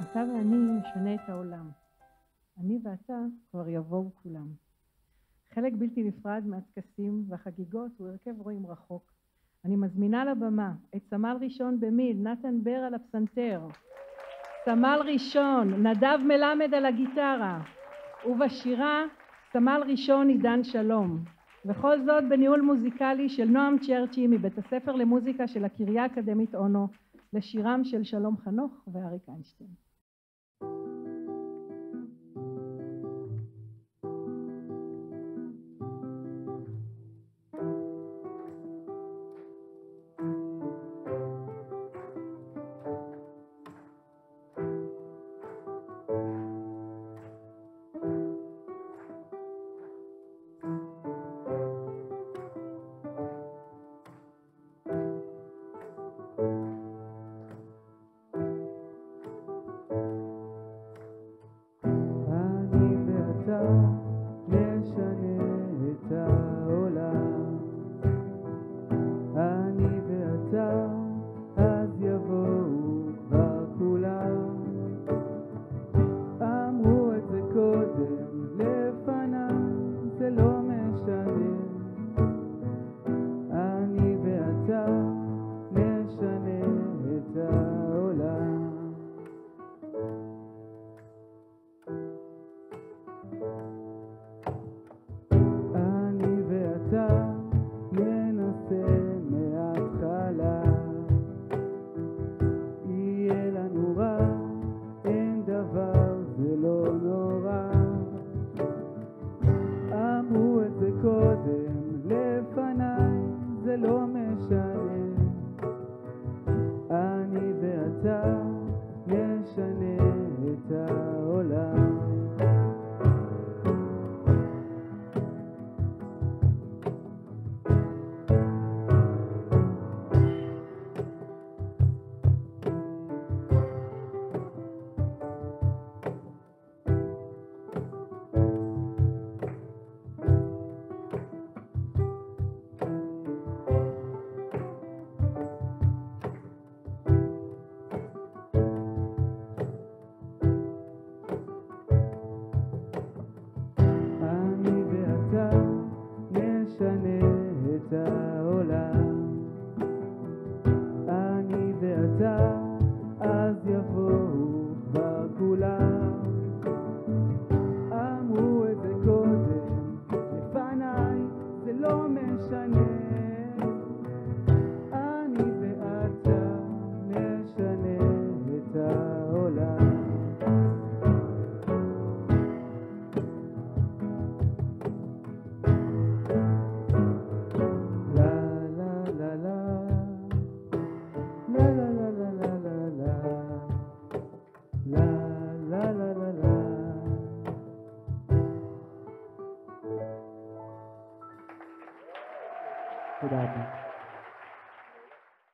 אתה ואני נשנה את העולם. אני ואתה כבר יבואו כולם. חלק בלתי נפרד מהטקסים והחגיגות הוא הרכב רואים רחוק. אני מזמינה לבמה את סמל ראשון במיל, נתן בר על הפסנתר, סמל ראשון, נדב מלמד על הגיטרה, ובשירה סמל ראשון עידן שלום. וכל זאת בניהול מוזיקלי של נועם צ'רצ'י מבית הספר למוזיקה של הקריה האקדמית אונו לשירם של שלום חנוך ואריק איינשטיין. sunshine. אותה, אז יבואו כבר כולם. खुदा ने